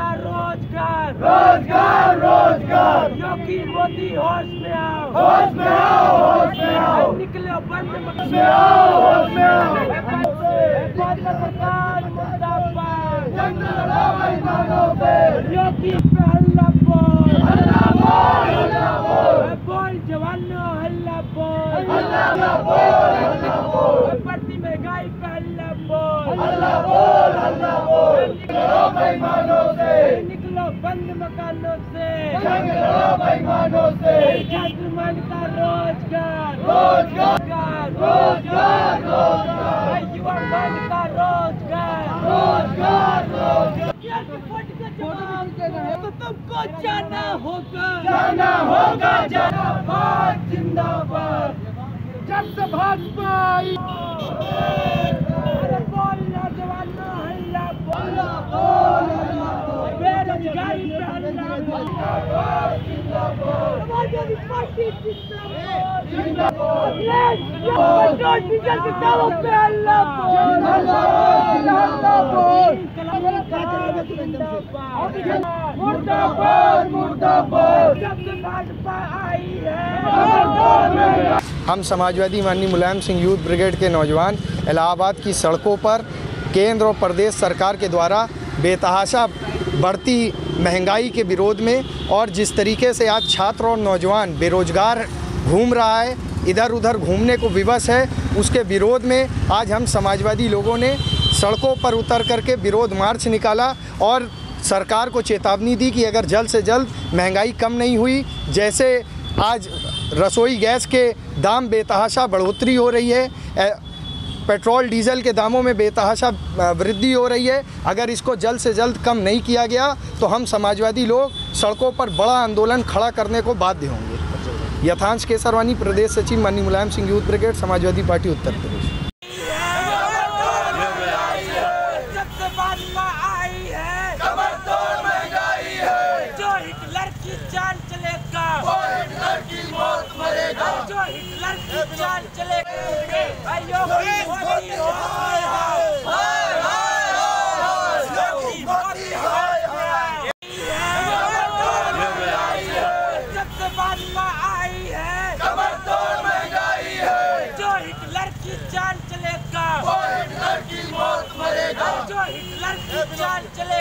का रोज़गार। रोज़गार रोज़गार। योगी मोदी होश में आओ। होश में आओ होश में आओ। निकलो बंद होश में आओ होश में आओ। सरकार मुर्दाबाद। जंग लड़ा बेईमानों से। योगी पे हल्ला बोल हल्ला बोल हल्ला बोल बोल जवानों हल्ला बोल हल्ला बोल हल्ला बोल बढ़ती महँगाई पे हल्ला बोल हल्ला बोल बेईमानों से। निकलो बंद मकानों से। लड़ो बेईमानों से। छात्रमान का रोज़गार। रोज़गार। रोज़गार रोज़गार। युवा मन का रोज़गार। रोज़गार रोज़गार। तो तुमको जाना होगा। जाना होगा जिंदाबाद जिंदाबाद। जब भाजपा आई अरे बोल नौजवानों हल्ला बोल बोल हल्ला बोल बेरोजगारी पे हल्ला बोल जिंदाबाद जिंदाबाद समाजवादी पार्टी जिंदाबाद जिंदाबाद पेट्रोल डीजल के दामों पे हल्ला बोल हल्ला बोल मुर्दाबाद मुर्दाबाद मुर्दाबाद जब से भाजपा आई है हम समाजवादी माननीय मुलायम सिंह यूथ ब्रिगेड के नौजवान इलाहाबाद की सड़कों पर केंद्र और प्रदेश सरकार के द्वारा बेतहाशा बढ़ती महँगाई के विरोध में और जिस तरीके से आज छात्र और नौजवान बेरोजगार घूम रहा है इधर उधर घूमने को विवश है, उसके विरोध में आज हम समाजवादी लोगों ने सड़कों पर उतर करके विरोध मार्च निकाला और सरकार को चेतावनी दी कि अगर जल्द से जल्द महँगाई कम नहीं हुई, जैसे आज रसोई गैस के दाम बेतहाशा बढ़ोतरी हो रही है पेट्रोल डीजल के दामों में बेतहाशा वृद्धि हो रही है। अगर इसको जल्द से जल्द कम नहीं किया गया तो हम समाजवादी लोग सड़कों पर बड़ा आंदोलन खड़ा करने को बाध्य होंगे। यथांश केसरवानी प्रदेश सचिव माननीय Mulayam Singh, youth brigade, Samajwadi party, Uttar Pradesh. अम्मा आई है। कमर तोड़ महँगाई है। जो हिटलर की जान चलेगा। वो हिटलर की मौत मरेगा। जो हिटलर की जान चले